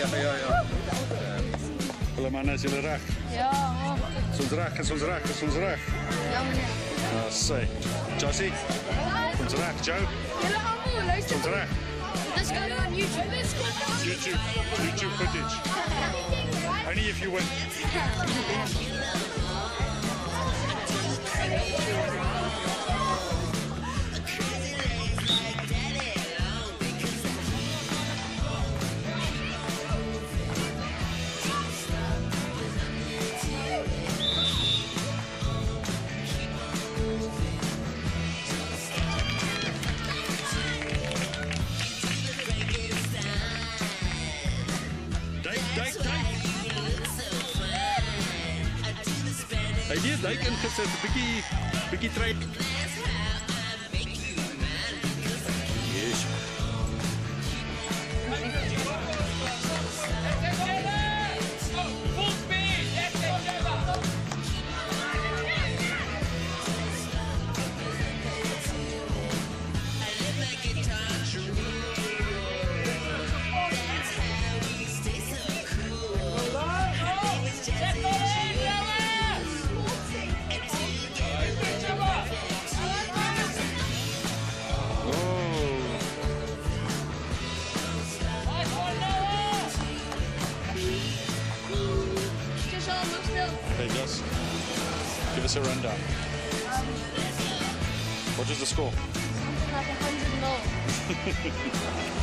ja, ja, ja. Hulle manne is julle reg. Ja, reg, is ons reg, is ons reg. ja meneer. Sê. Josie, ons reg, Joe. Julle almal luister. Reg. Dis gaan nou op YouTube. YouTube, YouTube footage. Only if you win. Duik, duik. Hy het 'n duik ingesit, bietjie bietjie trek. Hey, Gus. Give us a rundown. What is the score? Something like a hundred and all.